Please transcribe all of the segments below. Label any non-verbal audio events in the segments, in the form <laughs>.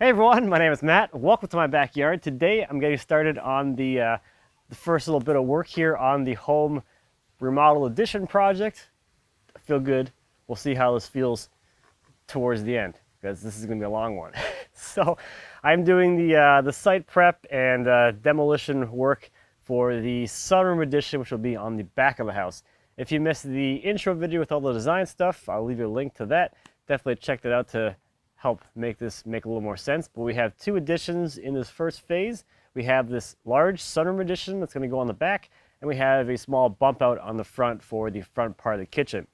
Hey everyone, my name is Matt. Welcome to my backyard. Today I'm getting started on the, uh, the first little bit of work here on the home remodel addition project. I feel good. We'll see how this feels towards the end because this is going to be a long one. <laughs> so I'm doing the, uh, the site prep and uh, demolition work for the sunroom addition which will be on the back of the house. If you missed the intro video with all the design stuff, I'll leave you a link to that. Definitely check that out to help make this make a little more sense. But we have two additions in this first phase. We have this large sunroom addition that's going to go on the back, and we have a small bump out on the front for the front part of the kitchen.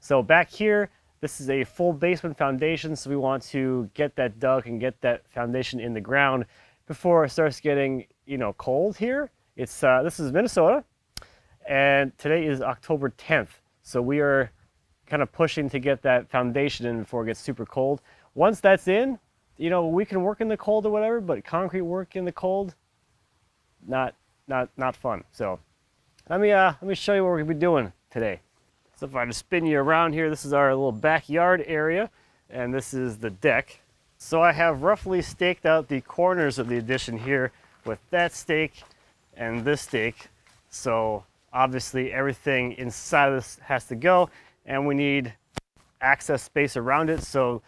So back here, this is a full basement foundation, so we want to get that dug and get that foundation in the ground before it starts getting, you know, cold here. It's uh, This is Minnesota, and today is October 10th. So we are kind of pushing to get that foundation in before it gets super cold once that's in, you know, we can work in the cold or whatever, but concrete work in the cold, not not not fun. So let me uh let me show you what we're gonna be doing today. So if I just spin you around here, this is our little backyard area, and this is the deck. So I have roughly staked out the corners of the addition here with that stake and this stake. So obviously everything inside of this has to go, and we need access space around it. So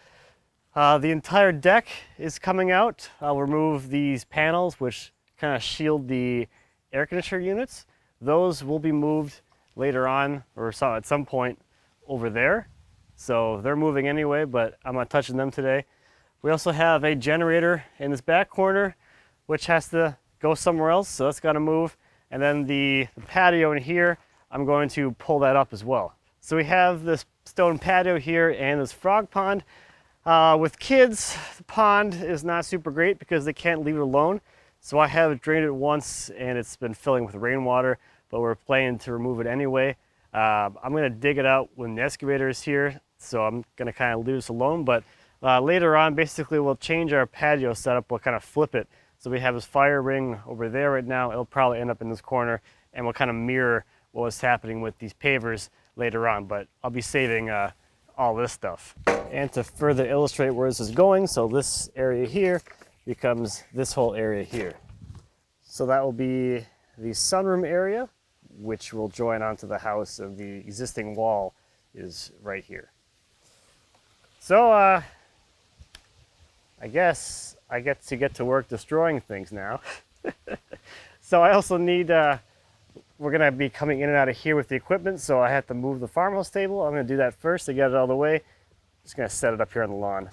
uh, the entire deck is coming out. I'll remove these panels which kind of shield the air conditioner units. Those will be moved later on or at some point over there. So they're moving anyway, but I'm not touching them today. We also have a generator in this back corner which has to go somewhere else, so that's got to move. And then the, the patio in here, I'm going to pull that up as well. So we have this stone patio here and this frog pond. Uh, with kids, the pond is not super great because they can't leave it alone. So I have drained it once and it's been filling with rainwater, but we're planning to remove it anyway. Uh, I'm gonna dig it out when the excavator is here, so I'm gonna kind of leave this alone, but uh, later on, basically we'll change our patio setup, we'll kind of flip it. So we have this fire ring over there right now, it'll probably end up in this corner, and we'll kind of mirror what was happening with these pavers later on, but I'll be saving uh, all this stuff. And to further illustrate where this is going, so this area here becomes this whole area here. So that will be the sunroom area, which will join onto the house of the existing wall is right here. So uh, I guess I get to get to work destroying things now. <laughs> so I also need uh, we're gonna be coming in and out of here with the equipment, so I have to move the farmhouse table. I'm gonna do that first to get it all the way. Just gonna set it up here on the lawn.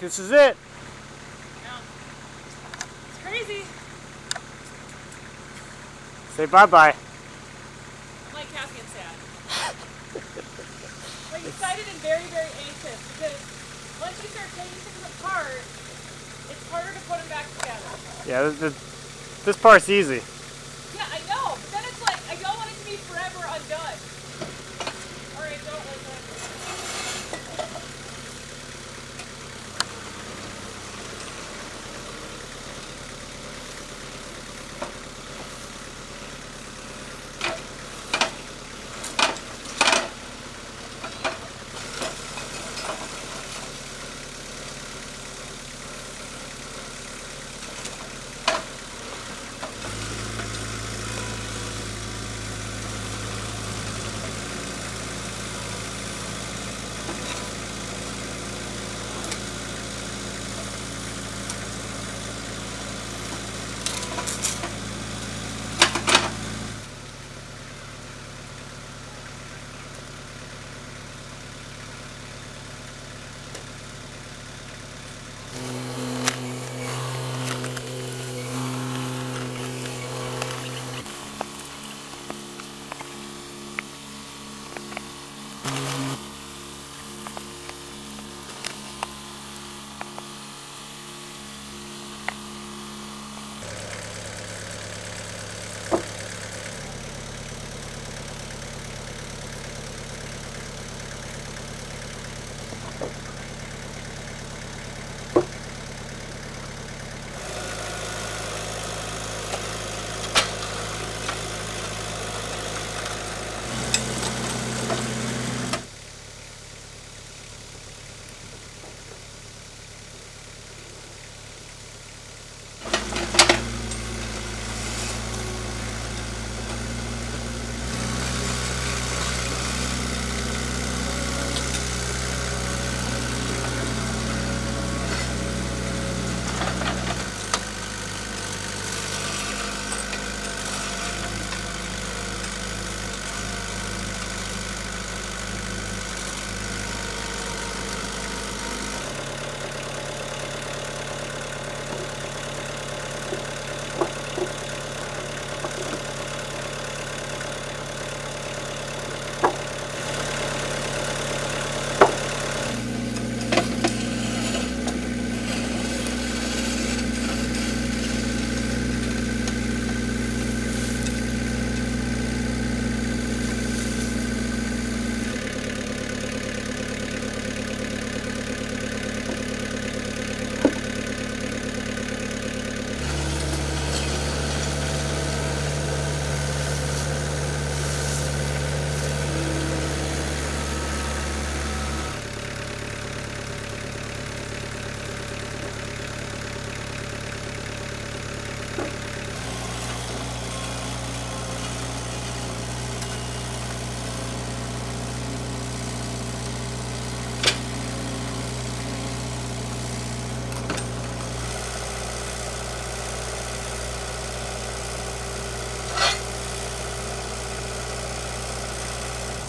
This is it. It's crazy. Say bye-bye. I'm like happy and sad. <laughs> like excited and very, very anxious because once you start taking things apart, it's harder to put them back together. Yeah, this, this, this part's easy.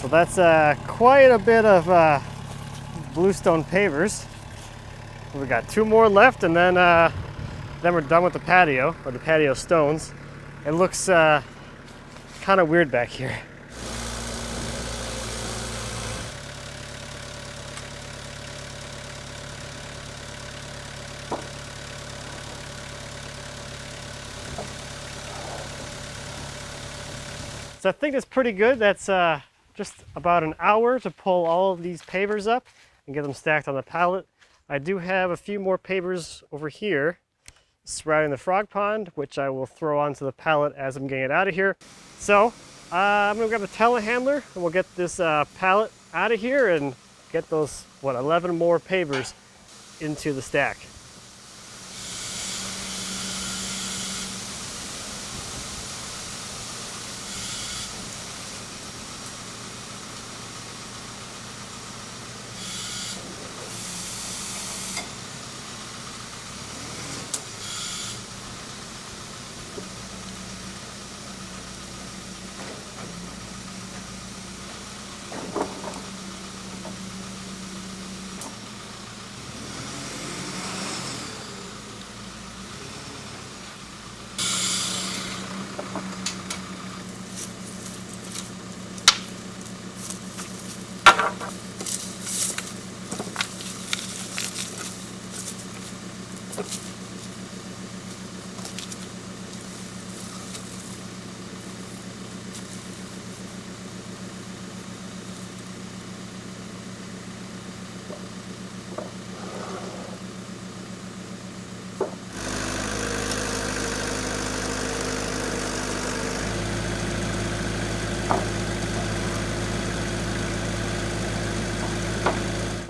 So that's uh, quite a bit of uh, bluestone pavers. We've got two more left, and then uh, then we're done with the patio or the patio stones. It looks uh, kind of weird back here. So I think it's pretty good. That's uh, just about an hour to pull all of these pavers up and get them stacked on the pallet. I do have a few more pavers over here surrounding the frog pond, which I will throw onto the pallet as I'm getting it out of here. So uh, I'm gonna grab a telehandler and we'll get this uh, pallet out of here and get those, what, 11 more pavers into the stack.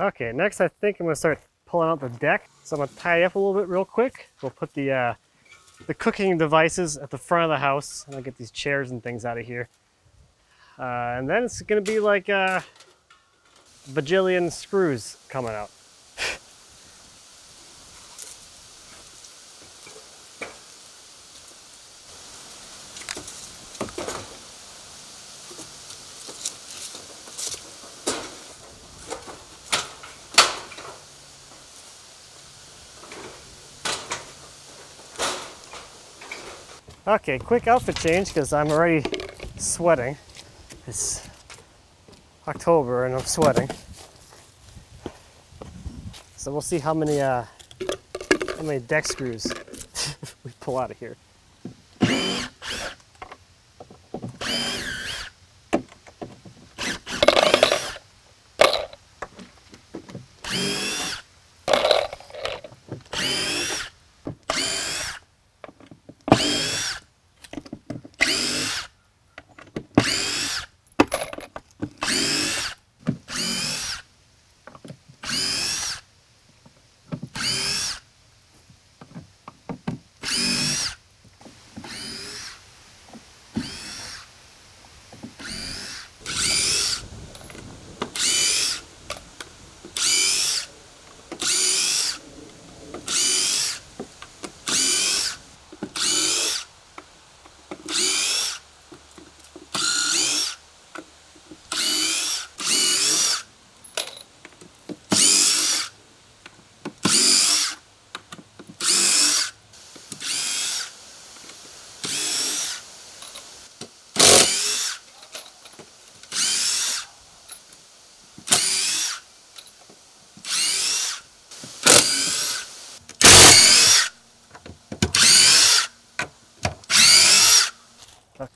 Okay, next I think I'm gonna start pulling out the deck. So I'm gonna tidy up a little bit real quick. We'll put the uh, the cooking devices at the front of the house. And I'll get these chairs and things out of here. Uh, and then it's gonna be like uh, bajillion screws coming out. <laughs> Okay, quick outfit change because I'm already sweating. It's October and I'm sweating. So we'll see how many uh, how many deck screws <laughs> we pull out of here.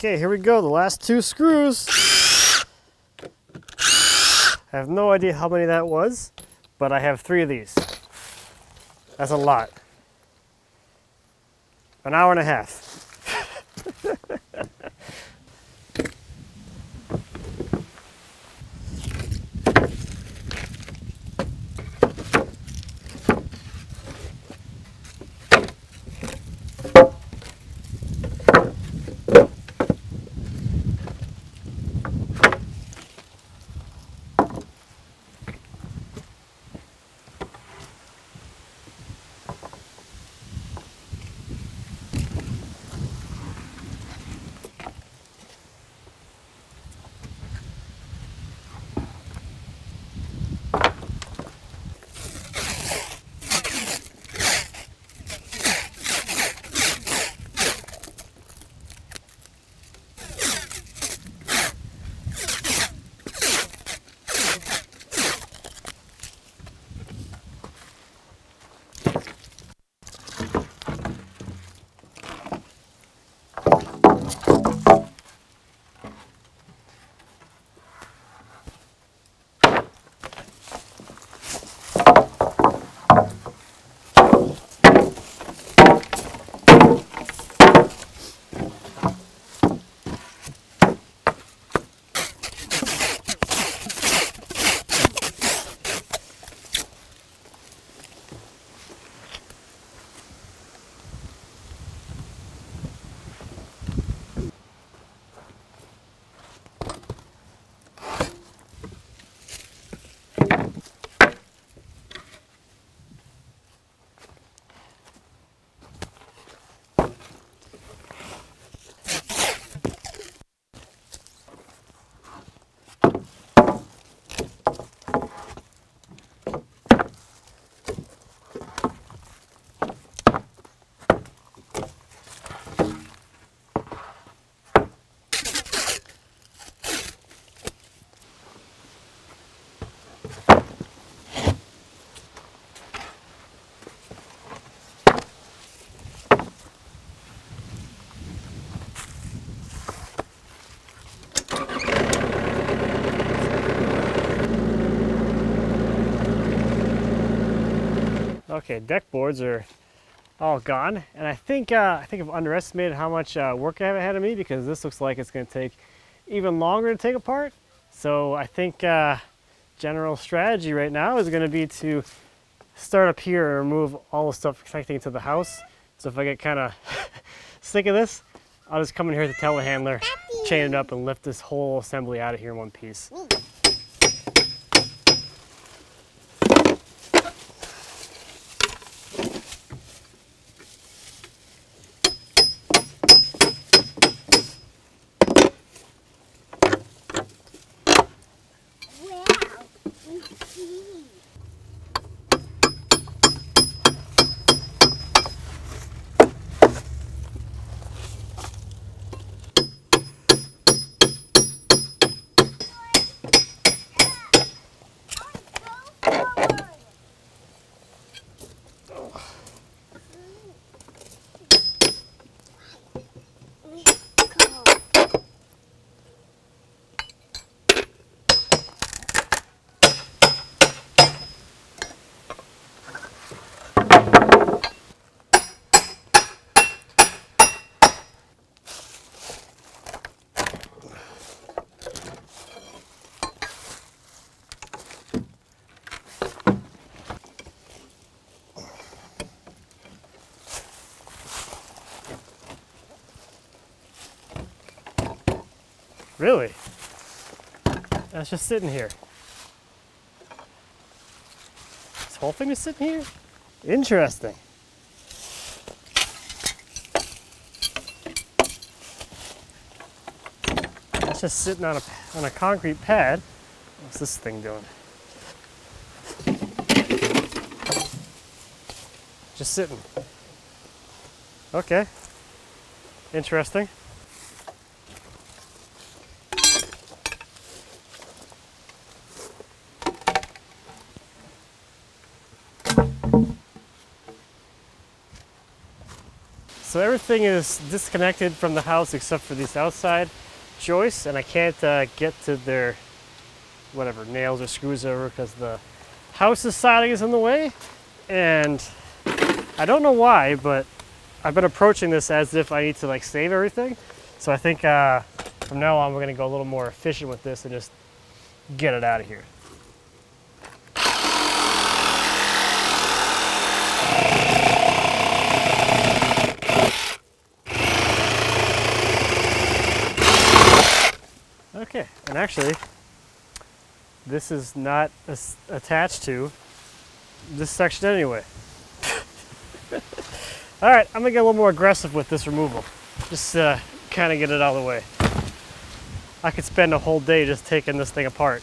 Okay, here we go. The last two screws. I have no idea how many that was, but I have three of these. That's a lot. An hour and a half. Okay, deck boards are all gone, and I think uh, I think I've underestimated how much uh, work I have ahead of me because this looks like it's going to take even longer to take apart. So I think uh, general strategy right now is going to be to start up here and remove all the stuff connecting to the house. So if I get kind of <laughs> sick of this, I'll just come in here with the telehandler, chain it up, and lift this whole assembly out of here in one piece. Really? That's just sitting here. This whole thing is sitting here? Interesting. It's just sitting on a, on a concrete pad. What's this thing doing? Just sitting. Okay. Interesting. Everything is disconnected from the house except for these outside joists, and I can't uh, get to their whatever nails or screws over because the house's siding is in the way. And I don't know why, but I've been approaching this as if I need to like save everything. So I think uh, from now on we're gonna go a little more efficient with this and just get it out of here. Okay, and actually, this is not attached to this section anyway. <laughs> All right, I'm gonna get a little more aggressive with this removal. Just uh, kind of get it out of the way. I could spend a whole day just taking this thing apart.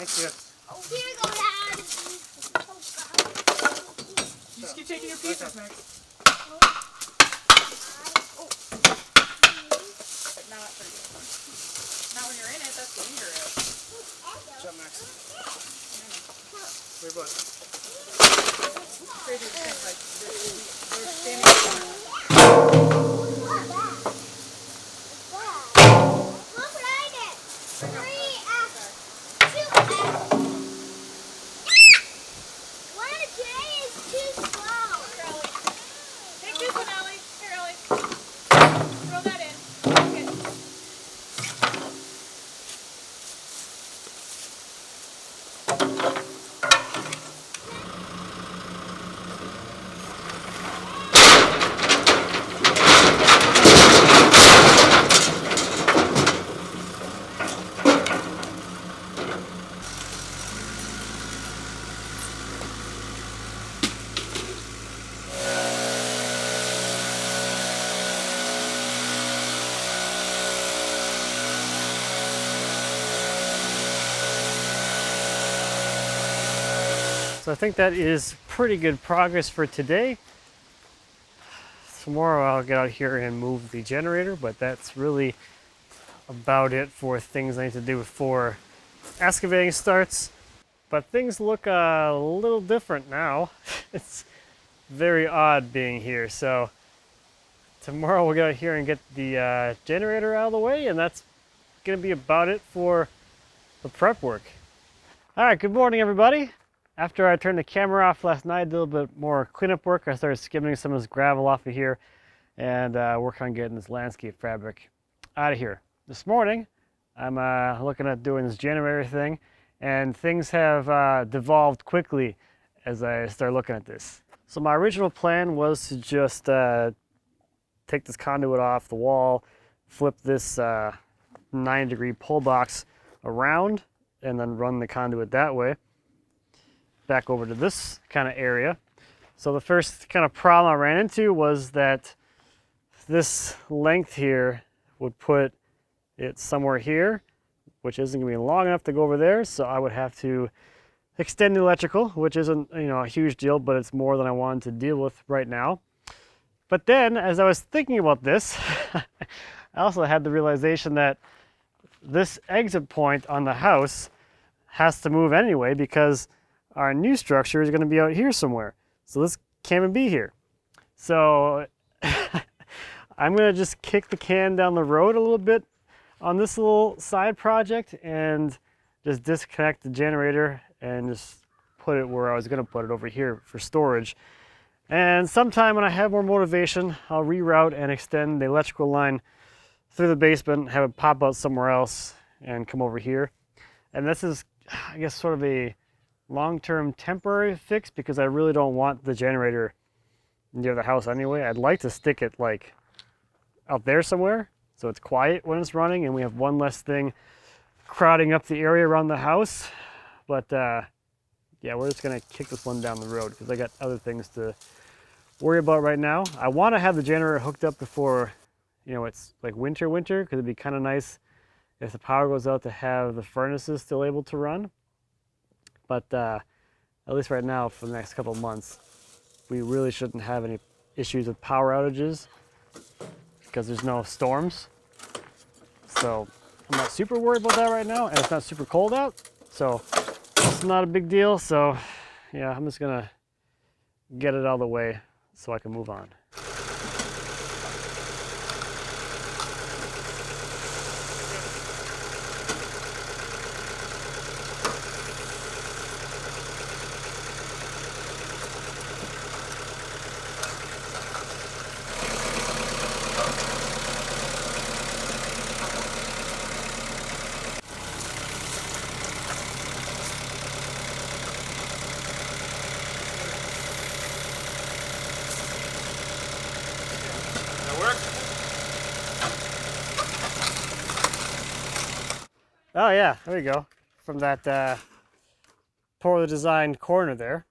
Thank you. Oh, here you go, Dad. Just keep taking your pieces, Max. But not for you. Not when you're in it, that's dangerous. Jump, Max. Wait, bud. Crazy like, they're, they're standing in front of us. Look what I did. Three F's, two F's. One of today is too slow. Take this one, Ellie. Here, Ellie. Throw that in. Okay. So I think that is pretty good progress for today. Tomorrow I'll get out here and move the generator, but that's really about it for things I need to do before excavating starts. But things look a little different now. <laughs> it's very odd being here. So tomorrow we'll get out here and get the uh, generator out of the way, and that's going to be about it for the prep work. All right, good morning, everybody. After I turned the camera off last night, did a little bit more cleanup work. I started skimming some of this gravel off of here and uh, work on getting this landscape fabric out of here. This morning, I'm uh, looking at doing this generator thing, and things have uh, devolved quickly as I start looking at this. So my original plan was to just uh, take this conduit off the wall, flip this uh, 9 degree pull box around, and then run the conduit that way back over to this kind of area. So the first kind of problem I ran into was that this length here would put it somewhere here, which isn't gonna be long enough to go over there. So I would have to extend the electrical, which isn't you know a huge deal, but it's more than I wanted to deal with right now. But then as I was thinking about this, <laughs> I also had the realization that this exit point on the house has to move anyway because our new structure is going to be out here somewhere. So this can't even be here. So <laughs> I'm going to just kick the can down the road a little bit on this little side project and just disconnect the generator and just put it where I was going to put it over here for storage. And sometime when I have more motivation, I'll reroute and extend the electrical line through the basement, have it pop out somewhere else and come over here. And this is, I guess, sort of a long-term temporary fix because I really don't want the generator near the house anyway. I'd like to stick it like out there somewhere so it's quiet when it's running and we have one less thing crowding up the area around the house. But uh, yeah, we're just gonna kick this one down the road because I got other things to worry about right now. I want to have the generator hooked up before, you know, it's like winter, winter because it'd be kind of nice if the power goes out to have the furnaces still able to run. But uh, at least right now, for the next couple months, we really shouldn't have any issues with power outages because there's no storms. So I'm not super worried about that right now, and it's not super cold out, so it's not a big deal. So yeah, I'm just gonna get it out of the way so I can move on. Yeah, there we go. From that uh, poorly designed corner there.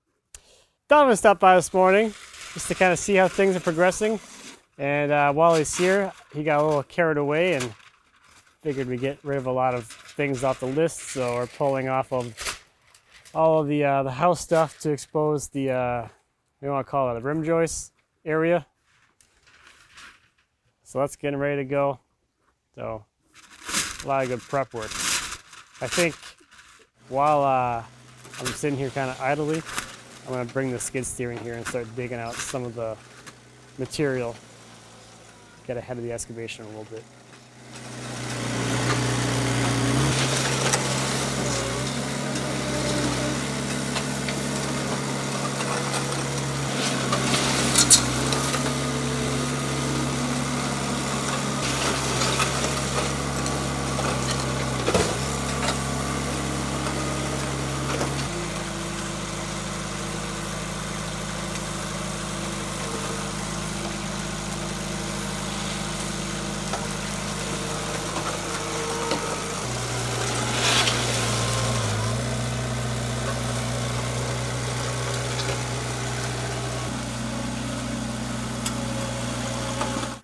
Donavan stopped by this morning just to kind of see how things are progressing. And uh, while he's here, he got a little carried away and figured we'd get rid of a lot of things off the list, so we're pulling off of all of the uh, the house stuff to expose the uh, we want to call it a rim joist area. So that's getting ready to go. So a lot of good prep work. I think while uh, I'm sitting here kind of idly, I'm gonna bring the skid steering here and start digging out some of the material. Get ahead of the excavation a little bit.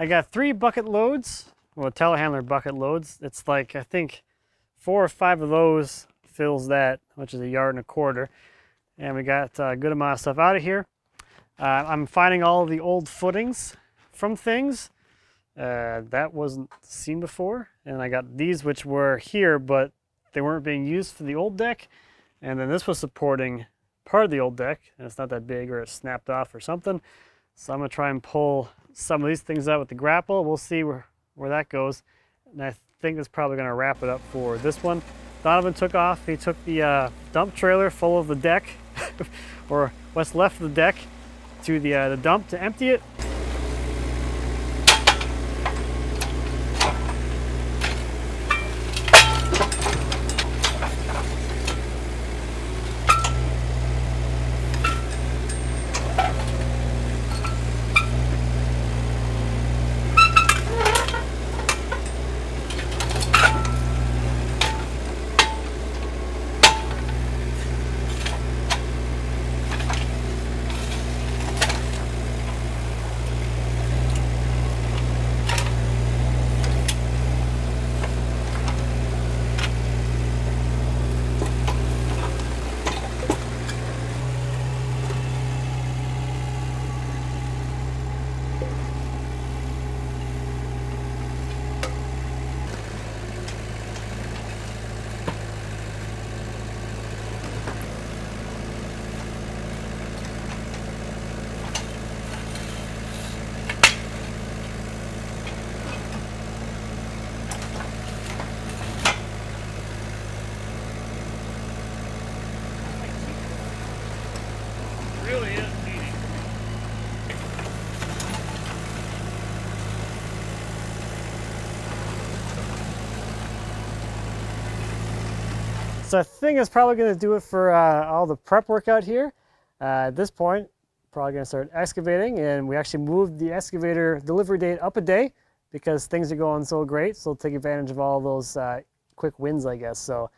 I got three bucket loads, well, telehandler bucket loads. It's like, I think four or five of those fills that, which is a yard and a quarter. And we got a good amount of stuff out of here. Uh, I'm finding all the old footings from things. Uh, that wasn't seen before. And I got these, which were here, but they weren't being used for the old deck. And then this was supporting part of the old deck, and it's not that big or it snapped off or something. So I'm gonna try and pull some of these things out with the grapple. We'll see where, where that goes. And I think that's probably gonna wrap it up for this one. Donavan took off. He took the uh, dump trailer full of the deck, <laughs> or what's left of the deck, to the, uh, the dump to empty it. Really is needy. So I think it's probably going to do it for uh, all the prep work out here. Uh, at this point, probably going to start excavating, and we actually moved the excavator delivery date up a day because things are going so great. So we'll take advantage of all those uh, quick wins, I guess. So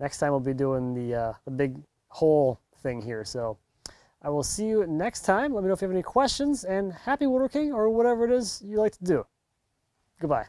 next time we'll be doing the uh, the big hole thing here. So I will see you next time. Let me know if you have any questions, and happy woodworking or whatever it is you like to do. Goodbye.